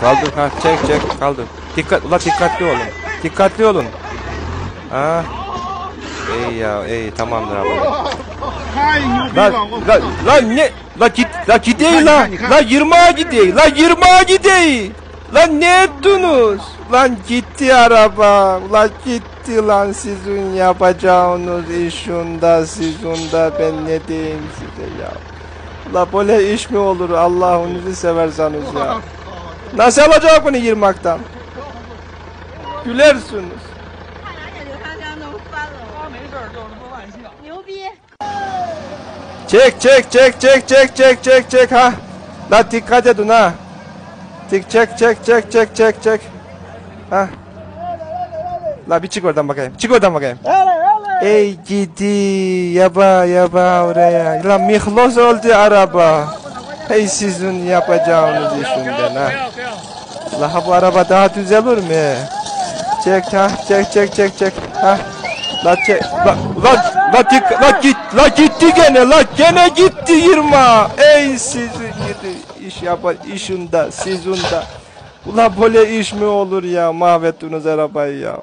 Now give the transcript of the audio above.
Kaldır. Ha çek çek kaldır. Dikkat ula dikkatli olun. Dikkatli olun. Ha. İyi ya iyi tamamdır abi. Lan lan lan ne? La git la gidey la. La 20'a gidey. La 20'a gidey. Lan ne ettiniz? Lan gitti araba. Ulan gitti lan sizin yapacağınız işunda sizunda ben ne diyeyim size ya. La böyle iş mi olur Allah'ınızı severseniz ya. Nasıl yapacak bunu yırmaktan? Gülersiniz. Çek çek çek çek çek çek çek çek ha. La dikkat edin ha. Tik çek çek çek çek çek çek. Ha. La bir çık oradan bakayım. Çık oradan bakayım. Ey gidi yaba yaba oraya. La mihlos oldu araba. Hey sizin yapacağınız işinden ha. La bu araba daha düzelir mi? Çek ha çek çek çek çek ha. La çek la la la, dik- la git la gitti gene la gene gitti yirma. Ey sizin gidi iş yapa işinde sizin de. Ula böyle iş mi olur ya mahvettiniz arabayı ya.